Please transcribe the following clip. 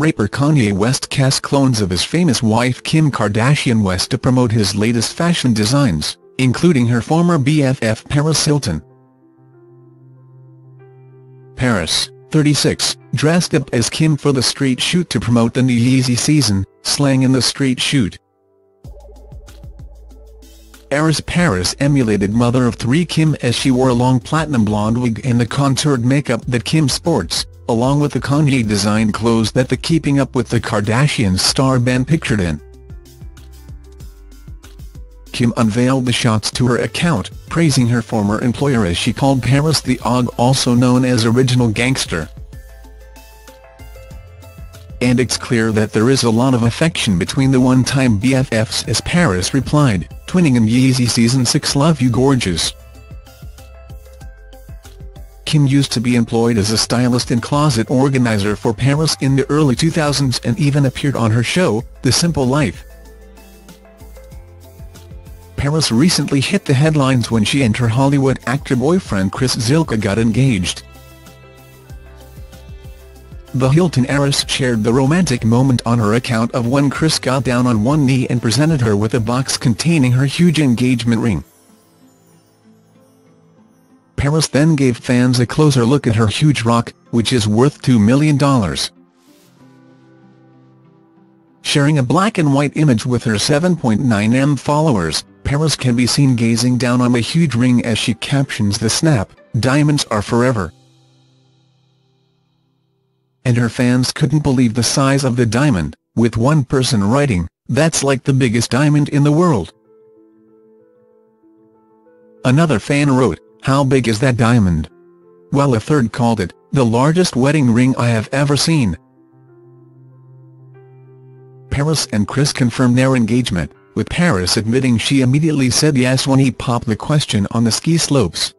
rapper Kanye West cast clones of his famous wife Kim Kardashian West to promote his latest fashion designs, including her former BFF Paris Hilton. Paris, 36, dressed up as Kim for the street shoot to promote the new Yeezy season, slang in the street shoot. Heiress Paris emulated mother of three Kim as she wore a long platinum blonde wig and the contoured makeup that Kim sports, along with the Kanye-designed clothes that the Keeping Up with the Kardashians star been pictured in. Kim unveiled the shots to her account, praising her former employer as she called Paris the Og also known as Original Gangster. And it's clear that there is a lot of affection between the one-time BFFs as Paris replied, twinning in Yeezy Season 6 Love You Gorgeous. Kim used to be employed as a stylist and closet organizer for Paris in the early 2000s and even appeared on her show, The Simple Life. Paris recently hit the headlines when she and her Hollywood actor boyfriend Chris Zylka got engaged. The Hilton heiress shared the romantic moment on her account of when Chris got down on one knee and presented her with a box containing her huge engagement ring. Paris then gave fans a closer look at her huge rock, which is worth $2 million. Sharing a black and white image with her 7.9m followers, Paris can be seen gazing down on the huge ring as she captions the snap, Diamonds are forever and her fans couldn't believe the size of the diamond, with one person writing, that's like the biggest diamond in the world. Another fan wrote, how big is that diamond? Well a third called it, the largest wedding ring I have ever seen. Paris and Chris confirmed their engagement, with Paris admitting she immediately said yes when he popped the question on the ski slopes.